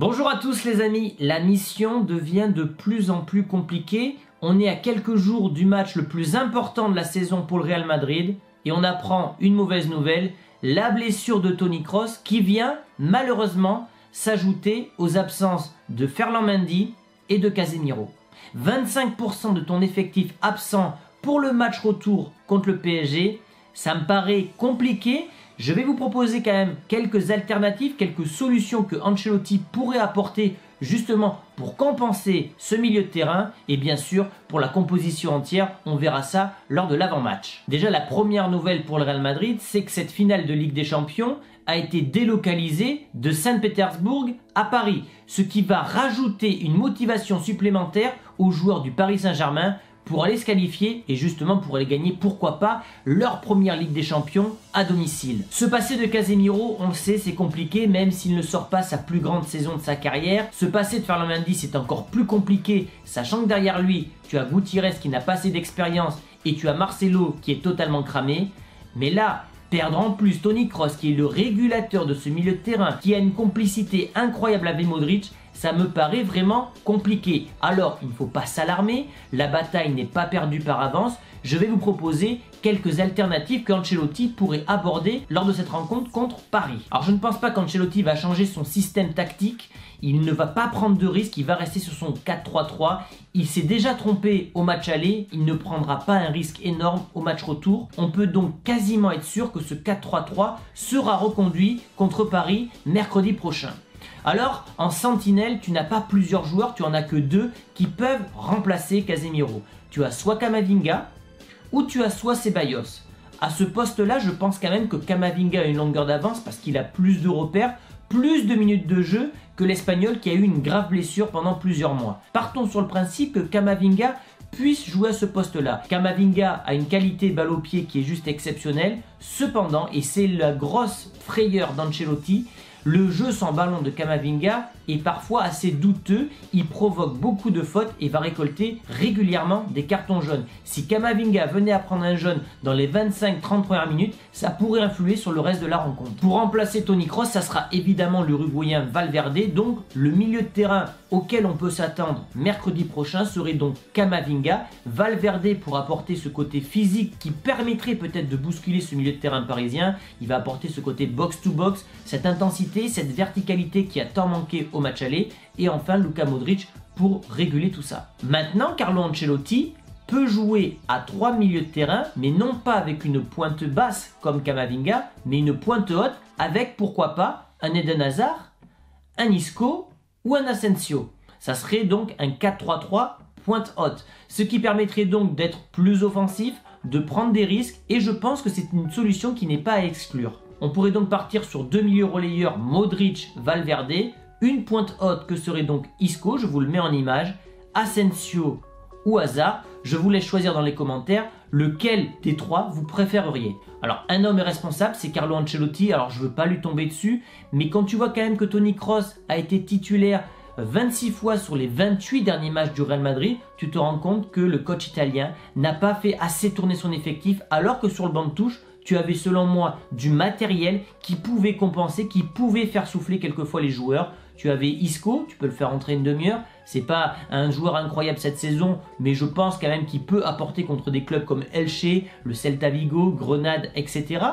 Bonjour à tous les amis, la mission devient de plus en plus compliquée. On est à quelques jours du match le plus important de la saison pour le Real Madrid et on apprend une mauvaise nouvelle, la blessure de Tony Kroos qui vient malheureusement s'ajouter aux absences de Ferland Mendy et de Casemiro. 25% de ton effectif absent pour le match retour contre le PSG, ça me paraît compliqué. Je vais vous proposer quand même quelques alternatives, quelques solutions que Ancelotti pourrait apporter justement pour compenser ce milieu de terrain et bien sûr pour la composition entière, on verra ça lors de l'avant-match. Déjà la première nouvelle pour le Real Madrid, c'est que cette finale de Ligue des Champions a été délocalisée de Saint-Pétersbourg à Paris, ce qui va rajouter une motivation supplémentaire aux joueurs du Paris Saint-Germain pour aller se qualifier et justement pour aller gagner, pourquoi pas, leur première Ligue des Champions à domicile. Se passer de Casemiro, on le sait, c'est compliqué, même s'il ne sort pas sa plus grande saison de sa carrière. Se passer de Ferland Mendy, c'est encore plus compliqué, sachant que derrière lui, tu as Gutiérrez qui n'a pas assez d'expérience et tu as Marcelo qui est totalement cramé. Mais là, Perdre en plus Tony Kroos qui est le régulateur de ce milieu de terrain, qui a une complicité incroyable avec Modric, ça me paraît vraiment compliqué. Alors, il ne faut pas s'alarmer, la bataille n'est pas perdue par avance. Je vais vous proposer quelques alternatives qu'Ancelotti pourrait aborder lors de cette rencontre contre Paris. Alors, je ne pense pas qu'Ancelotti va changer son système tactique. Il ne va pas prendre de risque, il va rester sur son 4-3-3. Il s'est déjà trompé au match aller, il ne prendra pas un risque énorme au match retour. On peut donc quasiment être sûr que ce 4-3-3 sera reconduit contre Paris mercredi prochain. Alors, en sentinelle, tu n'as pas plusieurs joueurs, tu en as que deux qui peuvent remplacer Casemiro. Tu as soit Kamavinga ou tu as soit Ceballos. À ce poste-là, je pense quand même que Kamavinga a une longueur d'avance parce qu'il a plus de repères, plus de minutes de jeu que l'Espagnol qui a eu une grave blessure pendant plusieurs mois. Partons sur le principe que Kamavinga puisse jouer à ce poste-là. Kamavinga a une qualité balle au pied qui est juste exceptionnelle. Cependant, et c'est la grosse frayeur d'Ancelotti, le jeu sans ballon de Kamavinga est parfois assez douteux, il provoque beaucoup de fautes et va récolter régulièrement des cartons jaunes. Si Kamavinga venait à prendre un jaune dans les 25-30 premières minutes, ça pourrait influer sur le reste de la rencontre. Pour remplacer Tony Kroos, ça sera évidemment l'Uruguayen Valverde, donc le milieu de terrain auquel on peut s'attendre mercredi prochain serait donc Kamavinga. Valverde pour apporter ce côté physique qui permettrait peut-être de bousculer ce milieu de terrain parisien. Il va apporter ce côté box-to-box, cette intensité, cette verticalité qui a tant manqué au match aller. Et enfin Luka Modric pour réguler tout ça. Maintenant, Carlo Ancelotti peut jouer à trois milieux de terrain, mais non pas avec une pointe basse comme Kamavinga, mais une pointe haute avec pourquoi pas un Eden Hazard, un Isco ou un Asensio. Ça serait donc un 4-3-3 pointe haute, ce qui permettrait donc d'être plus offensif, de prendre des risques, et je pense que c'est une solution qui n'est pas à exclure. On pourrait donc partir sur deux milieux relayeurs Modric, Valverde, une pointe haute que serait donc Isco, je vous le mets en image, Asensio ou Hazard. Je vous laisse choisir dans les commentaires lequel des trois vous préféreriez. Alors un homme est responsable, c'est Carlo Ancelotti, alors je veux pas lui tomber dessus, mais quand tu vois quand même que Tony Kroos a été titulaire 26 fois sur les 28 derniers matchs du Real Madrid, tu te rends compte que le coach italien n'a pas fait assez tourner son effectif, alors que sur le banc de touche, tu avais selon moi du matériel qui pouvait compenser, qui pouvait faire souffler quelquefois les joueurs. Tu avais Isco, tu peux le faire entrer une demi-heure. C'est pas un joueur incroyable cette saison, mais je pense quand même qu'il peut apporter contre des clubs comme Elche, le Celta Vigo, Grenade, etc.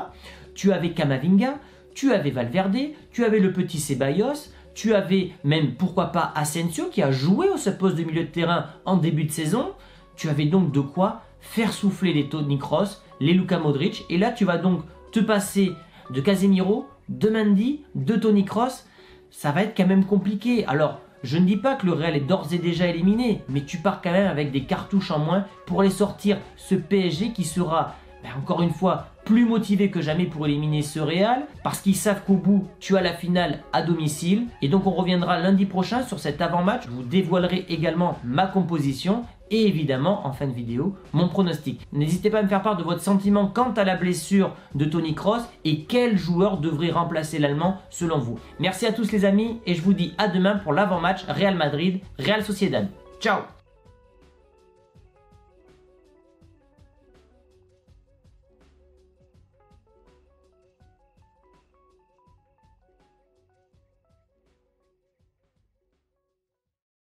Tu avais Camavinga, tu avais Valverde, tu avais le petit Ceballos, tu avais même, pourquoi pas, Asensio qui a joué au ce poste de milieu de terrain en début de saison. Tu avais donc de quoi faire souffler les Tony Kroos, les Luka Modric. Et là, tu vas donc te passer de Casemiro, de Mendy, de Tony Kroos. Ça va être quand même compliqué. Alors, je ne dis pas que le Real est d'ores et déjà éliminé, mais tu pars quand même avec des cartouches en moins pour aller sortir ce PSG qui sera ben, encore une fois, plus motivé que jamais pour éliminer ce Real, parce qu'ils savent qu'au bout, tu as la finale à domicile. Et donc on reviendra lundi prochain sur cet avant-match. Je vous dévoilerai également ma composition et évidemment en fin de vidéo mon pronostic. N'hésitez pas à me faire part de votre sentiment quant à la blessure de Tony Kroos et quel joueur devrait remplacer l'Allemand selon vous. Merci à tous les amis et je vous dis à demain pour l'avant-match Real Madrid-Real Sociedad. Ciao